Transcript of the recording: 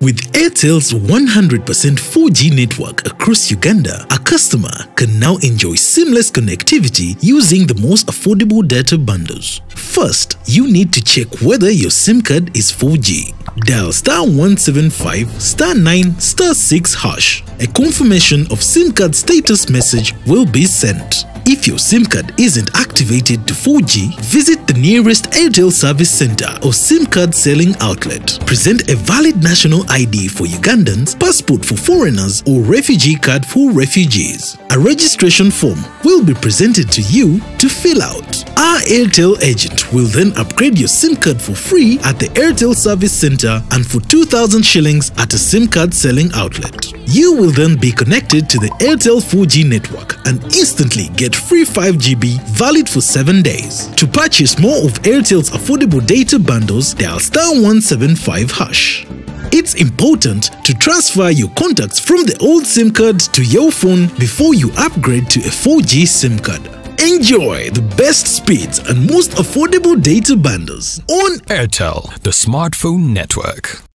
With Airtel's 100% 4G network across Uganda, a customer can now enjoy seamless connectivity using the most affordable data bundles. First, you need to check whether your SIM card is 4G. Dial star 175 star 9 star 6 hash. A confirmation of SIM card status message will be sent. If your SIM card isn't activated to 4G, visit the nearest Airtel service center or SIM card selling outlet. Present a valid national ID for Ugandans, passport for foreigners, or refugee card for refugees. A registration form will be presented to you to fill out. Our Airtel agent will then upgrade your SIM card for free at the Airtel service center and for 2000 shillings at a SIM card selling outlet. You will then be connected to the Airtel 4G network and instantly get free 5GB valid for 7 days. To purchase more of Airtel's affordable data bundles, dial star 175 hash. It's important to transfer your contacts from the old SIM card to your phone before you upgrade to a 4G SIM card. Enjoy the best speeds and most affordable data bundles on Airtel, the smartphone network.